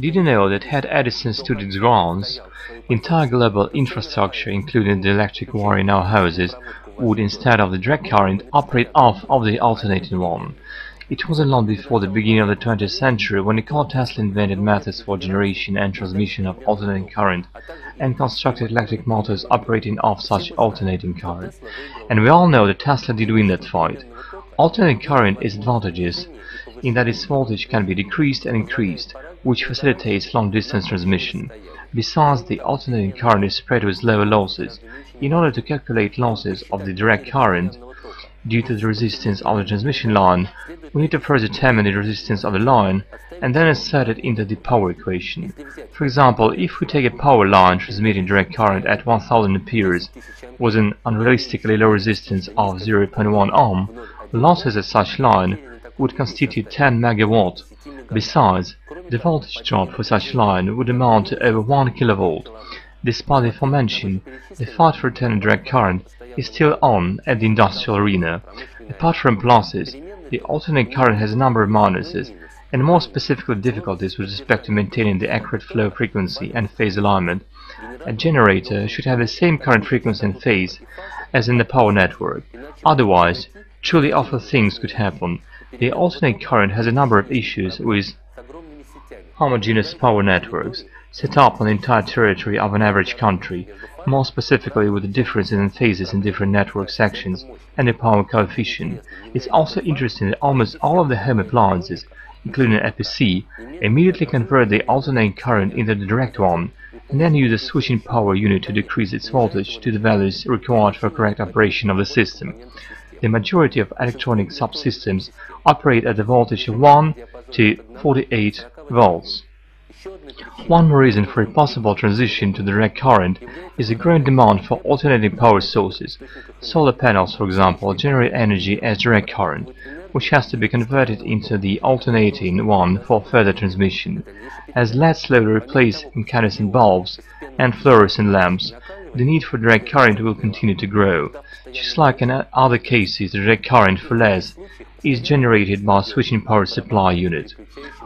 Did you know that had Edison stood its grounds, entire global infrastructure, including the electric wire in our houses, would, instead of the direct current, operate off of the alternating one? It wasn't long before the beginning of the 20th century when Nikola Tesla invented methods for generation and transmission of alternating current and constructed electric motors operating off such alternating current. And we all know that Tesla did win that fight. Alternating current is advantageous in that its voltage can be decreased and increased, which facilitates long-distance transmission. Besides, the alternating current is spread with lower losses. In order to calculate losses of the direct current, due to the resistance of the transmission line, we need to first determine the resistance of the line and then insert it into the power equation. For example, if we take a power line transmitting direct current at 1000 amperes with an unrealistically low resistance of 0.1 ohm, losses at such line would constitute 10 megawatt. Besides, the voltage drop for such line would amount to over 1 kilovolt. Despite the aforementioned, the fight for returning direct current is still on at the industrial arena. Apart from pluses, the alternating current has a number of minuses, and more specifically difficulties with respect to maintaining the accurate flow frequency and phase alignment. A generator should have the same current frequency and phase as in the power network. Otherwise, truly awful things could happen. The alternating current has a number of issues with homogeneous power networks set up on the entire territory of an average country, more specifically with the differences in phases in different network sections and the power coefficient. It's also interesting that almost all of the home appliances, including an EPC, immediately convert the alternating current into the direct one, and then use a switching power unit to decrease its voltage to the values required for correct operation of the system. The majority of electronic subsystems operate at the voltage of 1 to 48 volts. One reason for a possible transition to direct current is the growing demand for alternating power sources. Solar panels, for example, generate energy as direct current, which has to be converted into the alternating one for further transmission. As LEDs slowly replace incandescent bulbs and fluorescent lamps, the need for direct current will continue to grow. Just like in other cases, the direct current for LEDs is generated by a switching power supply unit.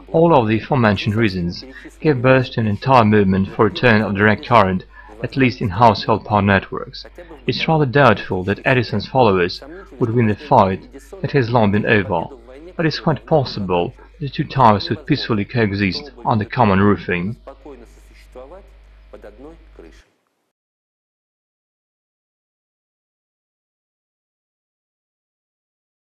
All of the aforementioned reasons gave birth to an entire movement for return of direct current, at least in household power networks. It's rather doubtful that Edison's followers would win the fight that has long been over, but it's quite possible the two types would peacefully coexist under common roofing.